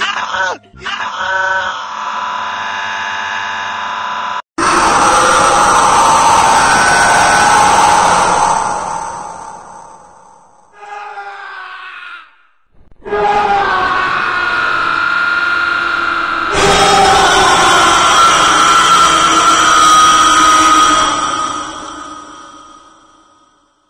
ah, ah,